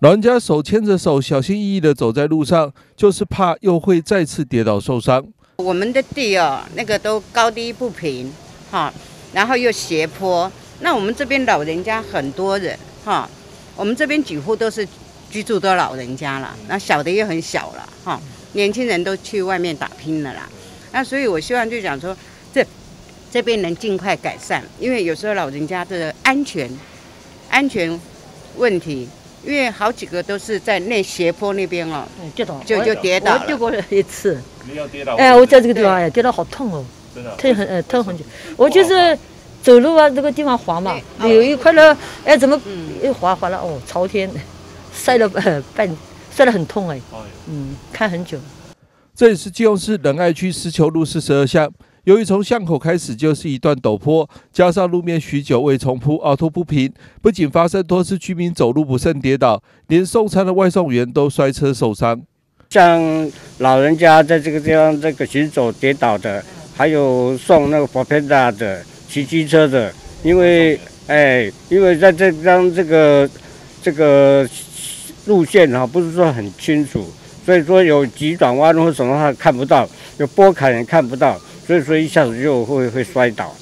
老人家手牵着手，小心翼翼的走在路上，就是怕又会再次跌倒受伤。我们的地哦，那个都高低不平，哈，然后又斜坡。那我们这边老人家很多人，哈，我们这边几乎都是居住的老人家了，那小的也很小了，哈，年轻人都去外面打拼了啦。那所以我希望就讲说，这这边能尽快改善，因为有时候老人家的安全安全问题。因为好几个都是在那斜坡那边哦，跌倒就就跌倒我跌过一次。你要跌倒？哎，我在这个地方哎，跌倒好痛哦，真的痛很呃痛很久。我就是走路啊，这个地方滑嘛，有一块呢，哎怎么一滑滑了哦，朝天 摔了呃半摔得很痛哎，嗯，看很久。这里是基隆市仁爱区石球路四十二巷。由于从巷口开始就是一段陡坡，加上路面许久未重铺，凹凸不平，不仅发生多次居民走路不慎跌倒，连送餐的外送员都摔车受伤。像老人家在这个地方这个行走跌倒的，还有送那个佛片大的、骑机车的，因为哎，因为在这张这个这个路线哈，不是说很清楚，所以说有急转弯或什么话看不到，有波坎也看不到。所以说一下子就会会摔倒，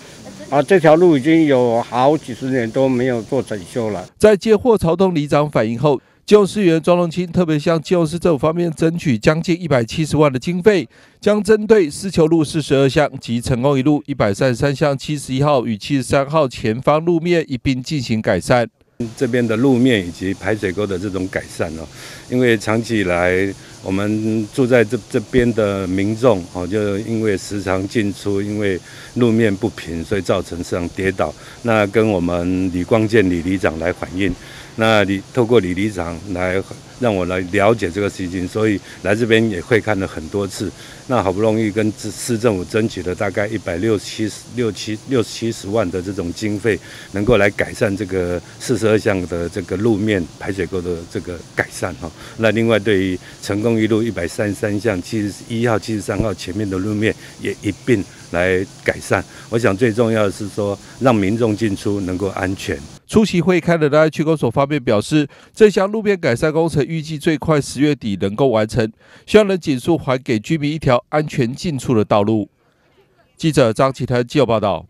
啊，这条路已经有好几十年都没有做整修了。在接获曹东里长反映后，基隆市员庄荣清特别向基隆市政府方面争取将近一百七十万的经费，将针对丝球路四十二巷及成功一路一百三十三巷七十一号与七十三号前方路面一并进行改善。这边的路面以及排水沟的这种改善哦，因为长期以来我们住在这这边的民众哦，就因为时常进出，因为路面不平，所以造成时常跌倒。那跟我们李光建李里长来反映，那李透过李里长来让我来了解这个事情，所以来这边也会看了很多次。那好不容易跟市政府争取了大概一百六七十六七六七十万的这种经费，能够来改善这个四十二项的这个路面排水沟的这个改善哈。那另外对于成功一路一百三十三项七十一号、七十三号前面的路面也一并来改善。我想最重要的是说，让民众进出能够安全。出席会开的大区公所方面表示，这项路边改善工程预计最快十月底能够完成，希望能紧速还给居民一条安全进出的道路。记者张启腾记者报道。